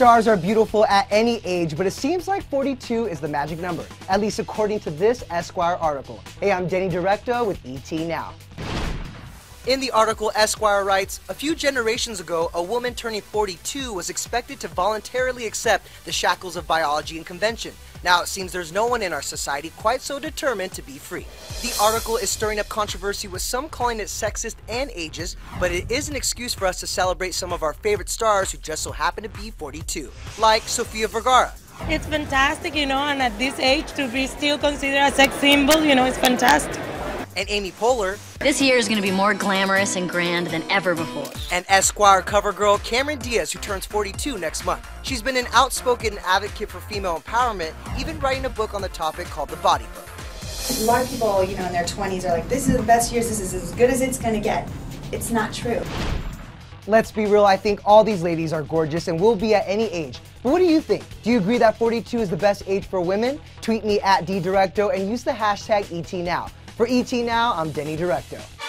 Stars are beautiful at any age, but it seems like 42 is the magic number, at least according to this Esquire article. Hey, I'm Denny Directo with ET Now. In the article, Esquire writes A few generations ago, a woman turning 42 was expected to voluntarily accept the shackles of biology and convention. Now, it seems there's no one in our society quite so determined to be free. The article is stirring up controversy with some calling it sexist and ageist, but it is an excuse for us to celebrate some of our favorite stars who just so happen to be 42, like Sofia Vergara. It's fantastic, you know, and at this age to be still considered a sex symbol, you know, it's fantastic and Amy Poehler. This year is going to be more glamorous and grand than ever before. And Esquire cover girl Cameron Diaz, who turns 42 next month. She's been an outspoken advocate for female empowerment, even writing a book on the topic called The Body Book. A lot of people, you know, in their 20s are like, this is the best years, this is as good as it's going to get. It's not true. Let's be real, I think all these ladies are gorgeous and will be at any age. But what do you think? Do you agree that 42 is the best age for women? Tweet me at DDirecto and use the hashtag ETNow. For ET Now, I'm Denny Directo.